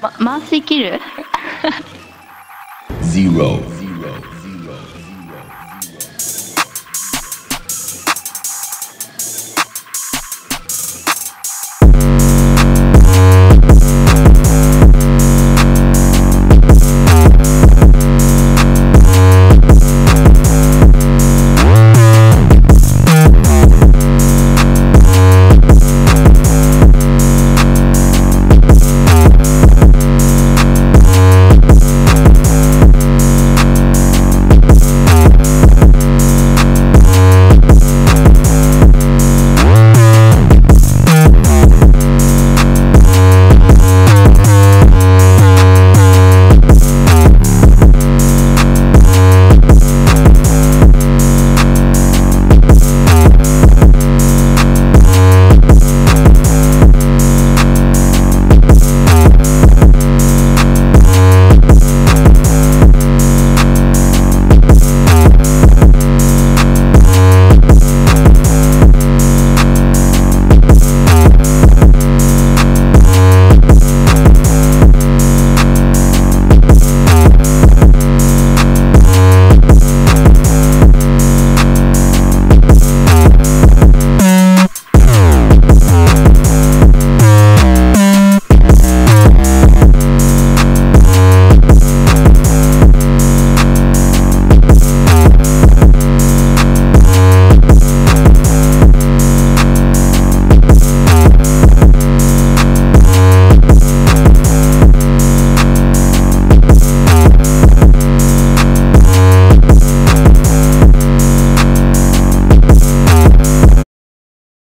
ま、回し切る？Zero.